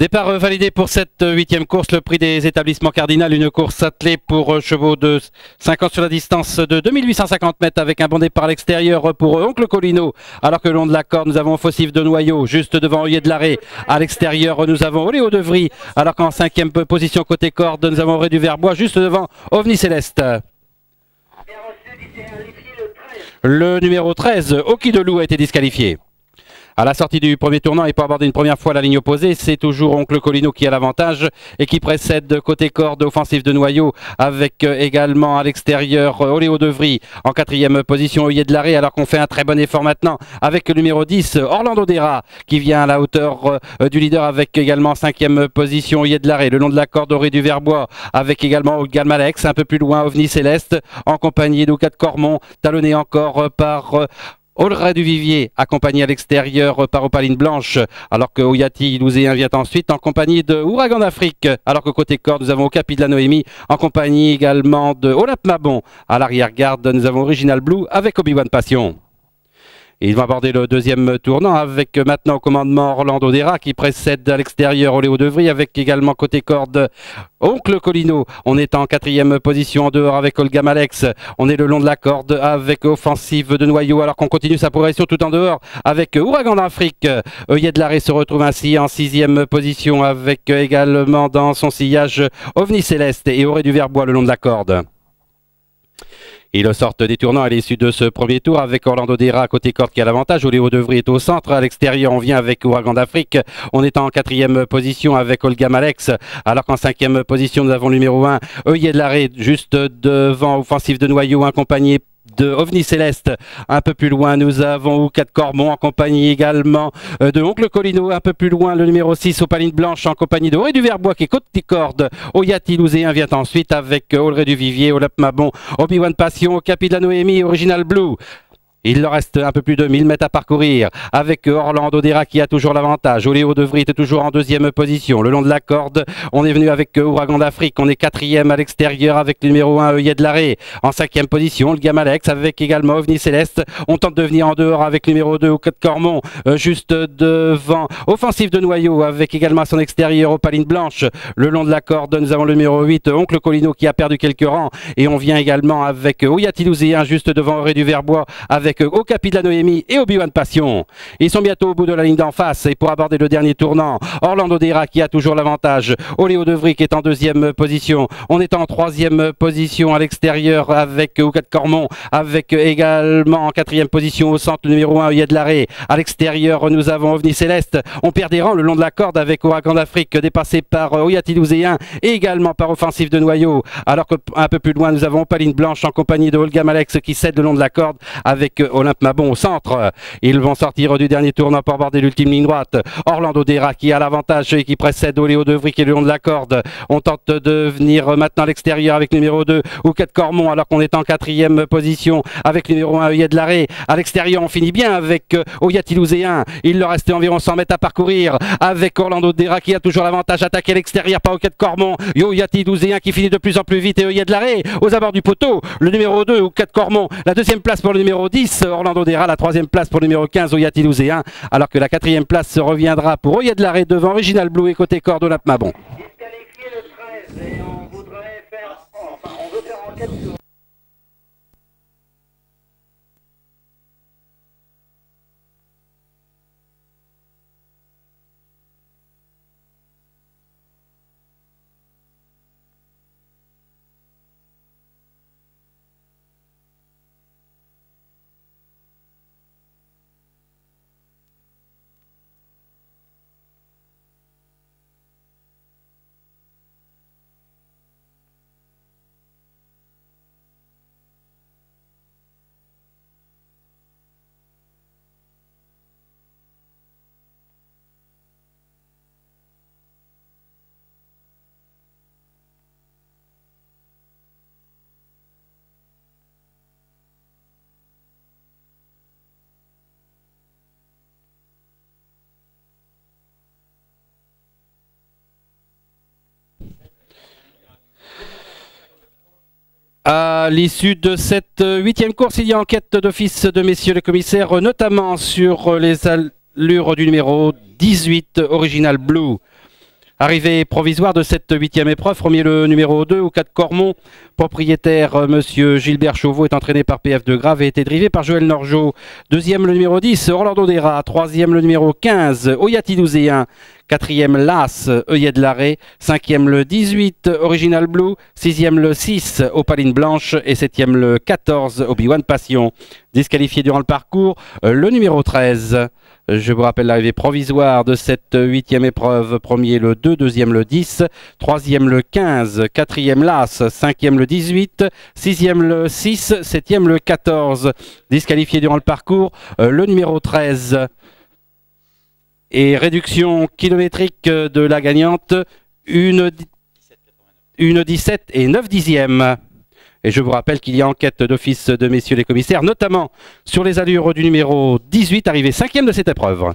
Départ euh, validé pour cette euh, huitième course, le prix des établissements cardinal, une course attelée pour euh, chevaux de 5 ans sur la distance de 2850 mètres avec un bon départ à l'extérieur pour Oncle Colino, alors que le long de la corde nous avons Fossif de Noyau, juste devant Oyer de l'Arrêt. À l'extérieur nous avons Oléo de Vry, alors qu'en cinquième position côté corde nous avons Ré du Verbois, juste devant OVNI Céleste. Le numéro 13, Oki de Loup, a été disqualifié. À la sortie du premier tournant et pour aborder une première fois la ligne opposée, c'est toujours Oncle Colino qui a l'avantage et qui précède côté corde offensif de noyau avec euh, également à l'extérieur euh, Oléo Devry en quatrième position Oyer de l'arrêt alors qu'on fait un très bon effort maintenant avec le numéro 10 Orlando Dera qui vient à la hauteur euh, du leader avec également cinquième position Oyer de l'arrêt. Le long de la corde Doré du Verbois avec également Galmalex un peu plus loin OVNI Céleste en compagnie d'Oukat Cormont talonné encore par Olra du Vivier, accompagné à l'extérieur par Opaline Blanche, alors que Oyati Louséen vient ensuite en compagnie de Ouragan d'Afrique, alors que côté corps, nous avons Capi de la Noémie, en compagnie également de Olap Mabon. À l'arrière-garde, nous avons Original Blue avec Obi-Wan Passion ils vont aborder le deuxième tournant avec maintenant au commandement Orlando Dera qui précède à l'extérieur Oléo Devry avec également côté corde Oncle Colino. On est en quatrième position en dehors avec Olga Malex. On est le long de la corde avec offensive de noyau alors qu'on continue sa progression tout en dehors avec Ouragan d'Afrique. de l'arrêt se retrouve ainsi en sixième position avec également dans son sillage OVNI Céleste et Auré du Verbois le long de la corde. Ils sortent des tournants à l'issue de ce premier tour avec Orlando Dera côté corde qui a l'avantage. Oléo Devry est au centre. À l'extérieur, on vient avec Ouragan d'Afrique. On est en quatrième position avec Olga Malex. Alors qu'en cinquième position, nous avons le numéro 1, Œillet de l'arrêt, juste devant offensif de noyau, accompagné de OVNI Céleste. Un peu plus loin, nous avons Oukat Cormont en compagnie également euh, de Oncle Colino. Un peu plus loin, le numéro 6, Opaline Blanche en compagnie de Auré du Verbois qui est côte corde. Oyati Louséen vient ensuite avec Aulrey du Vivier, Olap Mabon, Obi-Wan Passion, Capi de Noémie, Original Blue. Il leur reste un peu plus de 1000 mètres à parcourir avec Orlando Dera qui a toujours l'avantage. Oléo De Vries est toujours en deuxième position. Le long de la corde, on est venu avec Ouragan d'Afrique. On est quatrième à l'extérieur avec le numéro 1 Œillet de l'Arrêt. En cinquième position, le Gamalex avec également OVNI Céleste. On tente de venir en dehors avec numéro 2 au Cormont. Juste devant. Offensive de noyau avec également à son extérieur Opaline Blanche. Le long de la corde, nous avons le numéro 8 Oncle Colino qui a perdu quelques rangs. Et on vient également avec Oyatilouzéen juste devant Auré du Verbois avec avec de la Noémie et Obi-Wan Passion. Ils sont bientôt au bout de la ligne d'en face et pour aborder le dernier tournant, Orlando Dera qui a toujours l'avantage. Oléo De qui est en deuxième position. On est en troisième position à l'extérieur avec Oukat Cormont, avec également en quatrième position au centre numéro 1 de l'arrêt. À l'extérieur, nous avons OVNI Céleste. On perd des rangs le long de la corde avec Ouragan d'Afrique dépassé par Oyati Louzéen et également par Offensive de Noyau. Alors qu'un peu plus loin, nous avons Paline Blanche en compagnie de Olga Malex qui cède le long de la corde avec Olympe Mabon au centre. Ils vont sortir du dernier tournant pour aborder l'ultime ligne droite. Orlando Dera qui a l'avantage et qui précède Oléo De qui est le long de la corde. On tente de venir maintenant à l'extérieur avec numéro 2 Ouquet Cormont alors qu'on est en quatrième position avec le numéro 1 Œillet de l'arrêt. À l'extérieur on finit bien avec euh, Oyati Louséen. Il leur restait environ 100 mètres à parcourir avec Orlando Dera qui a toujours l'avantage attaqué à l'extérieur par Ouquet Cormont. Oyati Louséen qui finit de plus en plus vite et Œillet de l'arrêt aux abords du poteau. Le numéro 2 Ouquet Cormont. La deuxième place pour le numéro 10 Orlando Dera, la troisième place pour numéro 15 Oyati Louséen, alors que la quatrième place se reviendra pour Oyet de l'arrêt devant Original Blue et côté corde Mabon. L'issue de cette huitième course, il y a enquête d'office de messieurs les commissaires, notamment sur les allures du numéro 18 Original Blue. Arrivée provisoire de cette huitième épreuve, premier le numéro 2 au 4 Cormont, propriétaire euh, monsieur Gilbert Chauveau est entraîné par PF de Grave et été drivé par Joël Norgeau. Deuxième le numéro 10, Orlando Dera. Troisième le numéro 15, Oyati 1 Quatrième l'As, Œillet de l'Arrêt. Cinquième le 18, Original Blue. Sixième le 6, Opaline Blanche. Et septième le 14, Obi-Wan Passion. Disqualifié durant le parcours, le numéro 13. Je vous rappelle l'arrivée provisoire de cette huitième épreuve. Premier le 2, deuxième le 10, troisième le 15, quatrième l'As, cinquième le 18, sixième le 6, septième le 14. Disqualifié durant le parcours, le numéro 13 et réduction kilométrique de la gagnante, une, une 17 et 9 dixièmes. Et je vous rappelle qu'il y a enquête d'office de messieurs les commissaires, notamment sur les allures du numéro 18, arrivé cinquième de cette épreuve.